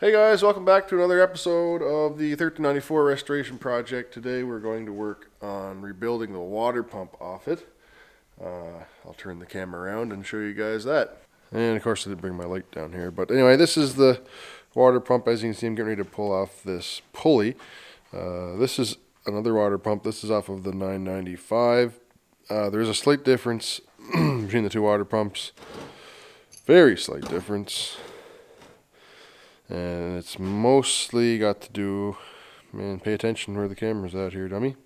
Hey guys, welcome back to another episode of the 1394 restoration project. Today we're going to work on rebuilding the water pump off it. Uh, I'll turn the camera around and show you guys that. And of course I did bring my light down here. But anyway, this is the water pump. As you can see, I'm getting ready to pull off this pulley. Uh, this is another water pump. This is off of the 995. Uh, there's a slight difference between the two water pumps. Very slight difference and it's mostly got to do man pay attention where the camera's at here dummy.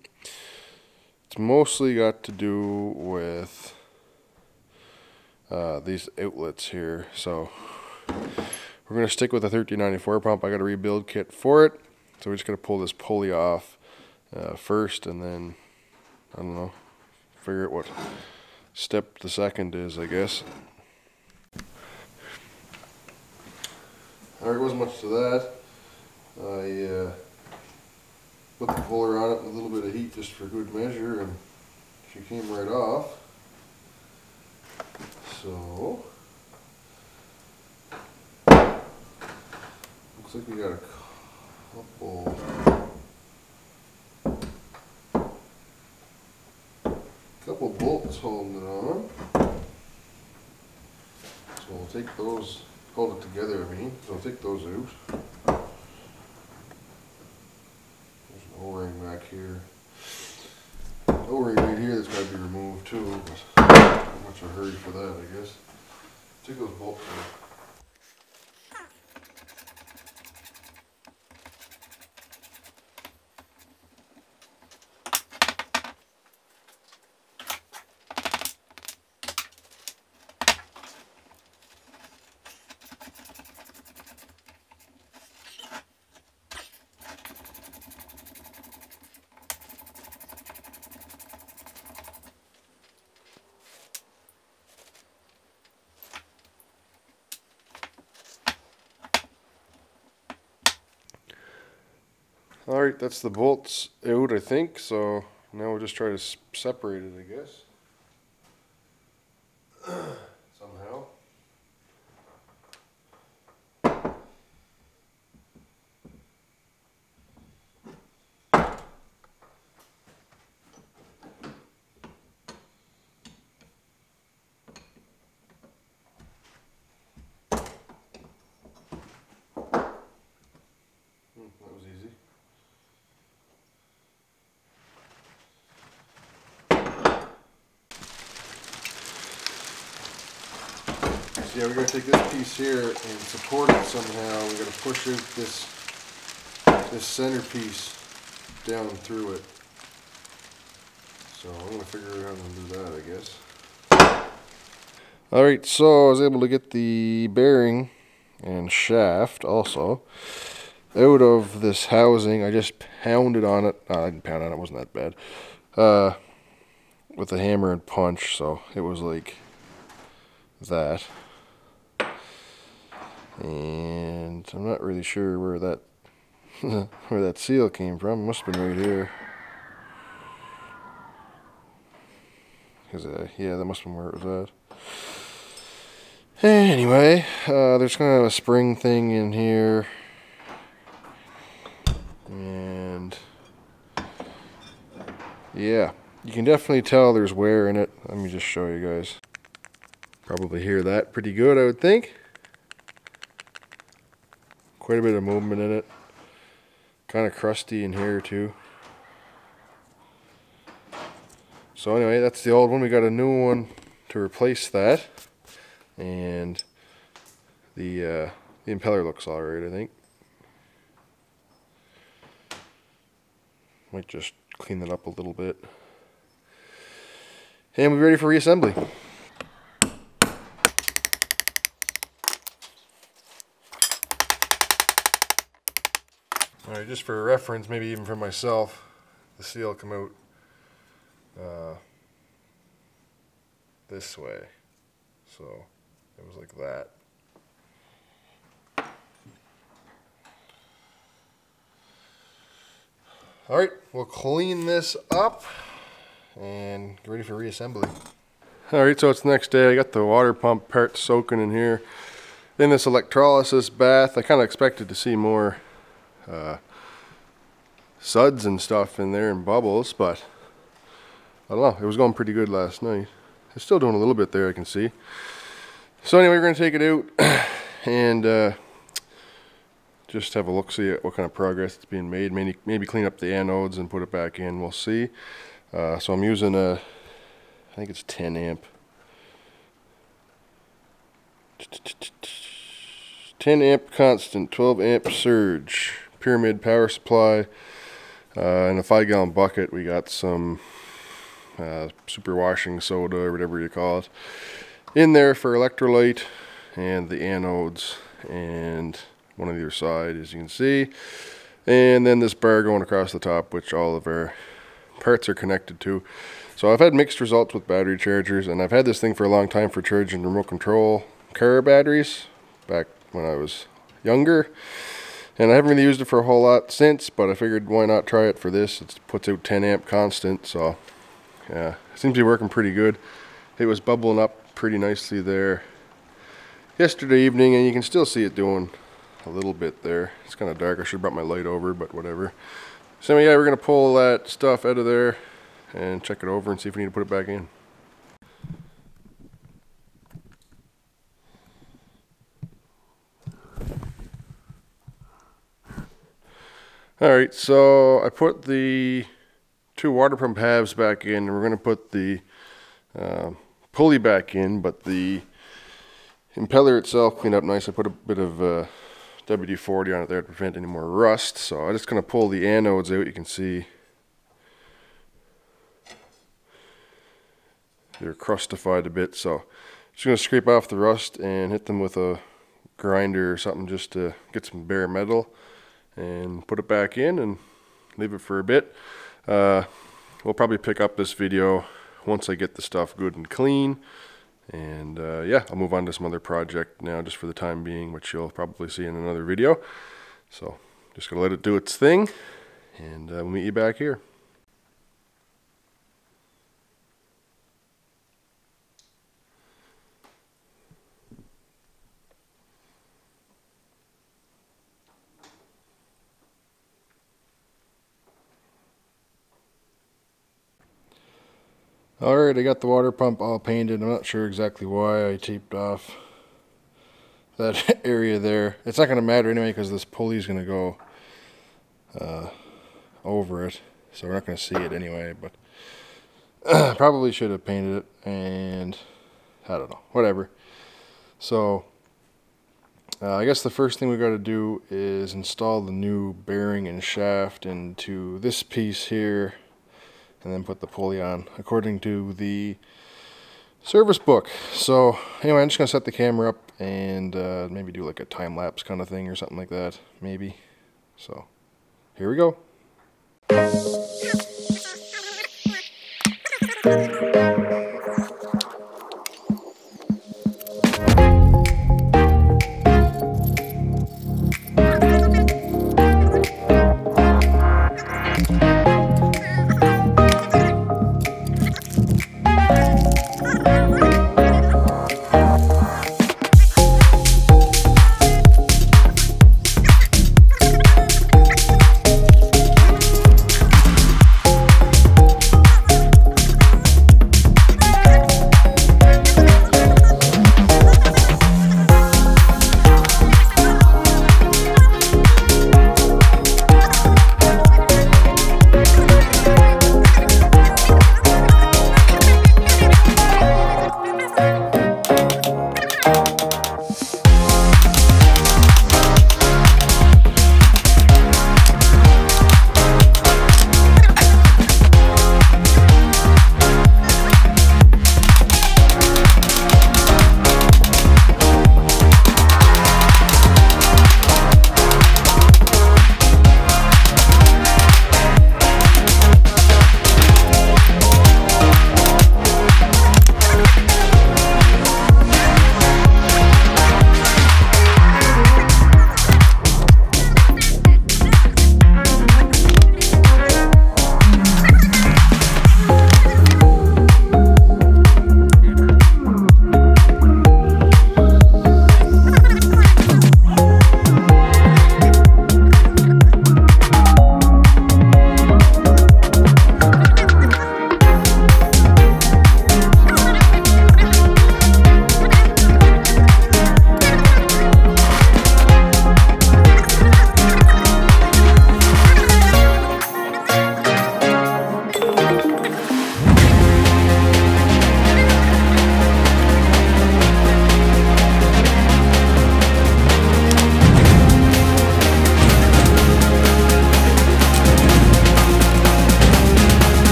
It's mostly got to do with uh, these outlets here. So we're going to stick with the 1394 pump. I got a rebuild kit for it. So we're just going to pull this pulley off uh, first and then I don't know figure out what step the second is I guess There wasn't much to that. I uh, put the puller on it with a little bit of heat just for good measure and she came right off. So, looks like we got a couple couple bolts holding it on. So we'll take those hold it together, I mean. So take those out. There's an O-ring back here. O-ring right here that's got to be removed too, not much of a hurry for that, I guess. Take those bolts out. Alright, that's the bolts out, I think, so now we'll just try to separate it, I guess. yeah, we're going to take this piece here and support it somehow. We're going to push out this this center piece down through it. So I'm going to figure out how to do that, I guess. Alright, so I was able to get the bearing and shaft also out of this housing. I just pounded on it. I didn't pound on it, it wasn't that bad. Uh, with a hammer and punch, so it was like that and I'm not really sure where that where that seal came from. It must have been right here. Cause uh, yeah, that must have been where it was at. Anyway, uh, there's kind of a spring thing in here, and yeah, you can definitely tell there's wear in it. Let me just show you guys. Probably hear that pretty good, I would think. Quite a bit of movement in it. Kind of crusty in here too. So anyway, that's the old one. We got a new one to replace that. And the uh, the impeller looks alright, I think. Might just clean that up a little bit. And we're ready for reassembly. Alright, just for reference, maybe even for myself, the seal come out uh, this way. So it was like that. Alright, we'll clean this up and get ready for reassembly. Alright, so it's the next day. I got the water pump part soaking in here. in this electrolysis bath. I kind of expected to see more uh, suds and stuff in there and bubbles, but I don't know. It was going pretty good last night. It's still doing a little bit there, I can see. So anyway, we're going to take it out and uh, just have a look, see what kind of progress it's being made. Maybe, maybe clean up the anodes and put it back in. We'll see. Uh, so I'm using a, I think it's 10 amp 10 amp constant, 12 amp surge, pyramid power supply. Uh, in a five gallon bucket, we got some uh, super washing soda or whatever you call it in there for electrolyte and the anodes and one on either side as you can see and then this bar going across the top which all of our parts are connected to so I've had mixed results with battery chargers and I've had this thing for a long time for charging remote control car batteries back when I was younger. And I haven't really used it for a whole lot since, but I figured why not try it for this. It puts out 10 amp constant, so yeah, it seems to be working pretty good. It was bubbling up pretty nicely there yesterday evening, and you can still see it doing a little bit there. It's kind of dark. I should have brought my light over, but whatever. So yeah, we're going to pull that stuff out of there and check it over and see if we need to put it back in. Alright, so I put the two water pump halves back in. We're going to put the uh, pulley back in, but the impeller itself cleaned up nice. I put a bit of uh, WD-40 on it there to prevent any more rust. So I'm just going to pull the anodes out. You can see they're crustified a bit. So just going to scrape off the rust and hit them with a grinder or something just to get some bare metal and put it back in and leave it for a bit. Uh, we'll probably pick up this video once I get the stuff good and clean. And uh, yeah, I'll move on to some other project now just for the time being, which you'll probably see in another video. So just gonna let it do its thing and uh, we'll meet you back here. Alright, I got the water pump all painted. I'm not sure exactly why I taped off that area there. It's not going to matter anyway because this pulley is going to go uh, over it. So we're not going to see it anyway. But probably should have painted it. And I don't know. Whatever. So uh, I guess the first thing we got to do is install the new bearing and shaft into this piece here and then put the pulley on according to the service book. So anyway, I'm just going to set the camera up and uh, maybe do like a time lapse kind of thing or something like that, maybe. So here we go.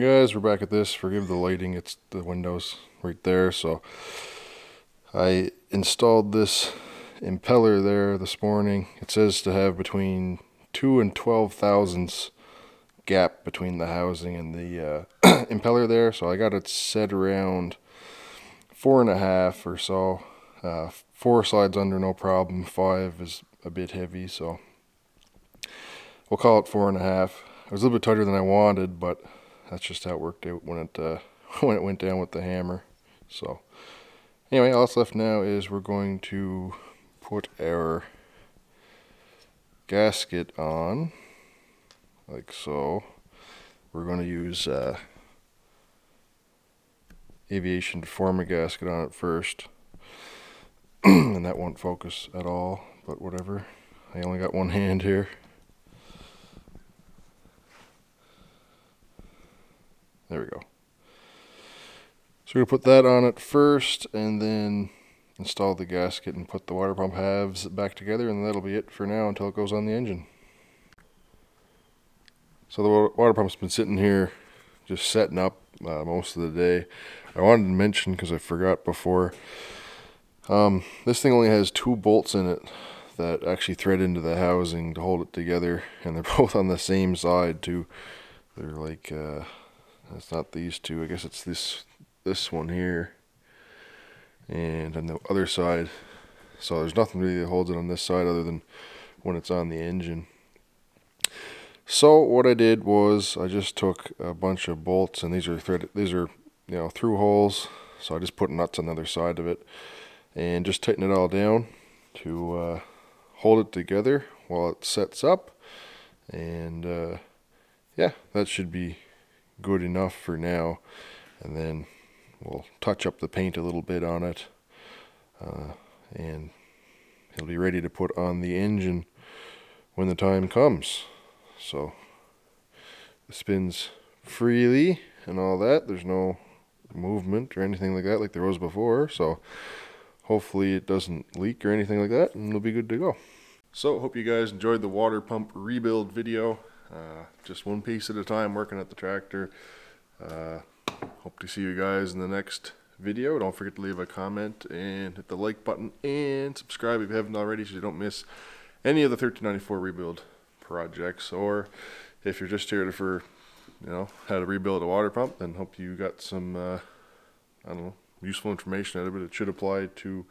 we're back at this, forgive the lighting, it's the windows right there. So I installed this impeller there this morning. It says to have between two and twelve thousandths gap between the housing and the uh, impeller there. So I got it set around four and a half or so. Uh, four slides under no problem. Five is a bit heavy, so we'll call it four and a half. It was a little bit tighter than I wanted, but that's just how it worked out when it uh, when it went down with the hammer. So anyway, all that's left now is we're going to put our gasket on like so. We're going to use uh, aviation to form a gasket on it first. and that won't focus at all, but whatever. I only got one hand here. There we go. So we're going to put that on it first and then install the gasket and put the water pump halves back together and that'll be it for now until it goes on the engine. So the water pump's been sitting here just setting up uh, most of the day. I wanted to mention because I forgot before. Um, this thing only has two bolts in it that actually thread into the housing to hold it together, and they're both on the same side too. They're like, uh, it's not these two. I guess it's this this one here, and on the other side. So there's nothing really that holds it on this side other than when it's on the engine. So what I did was I just took a bunch of bolts, and these are thread. These are you know through holes. So I just put nuts on the other side of it, and just tighten it all down to uh, hold it together while it sets up. And uh, yeah, that should be good enough for now. And then we'll touch up the paint a little bit on it, uh, and it'll be ready to put on the engine when the time comes. So it spins freely and all that. There's no movement or anything like that like there was before. So hopefully it doesn't leak or anything like that and it'll be good to go. So hope you guys enjoyed the water pump rebuild video. Uh, just one piece at a time working at the tractor. Uh, hope to see you guys in the next video. Don't forget to leave a comment and hit the like button and subscribe if you haven't already so you don't miss any of the 1394 rebuild projects or if you're just here to for you know how to rebuild a water pump then hope you got some uh, I don't know useful information out of it it should apply to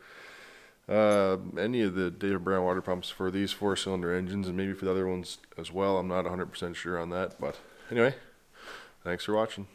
uh, any of the David Brown water pumps for these four cylinder engines and maybe for the other ones as well I'm not 100% sure on that but anyway thanks for watching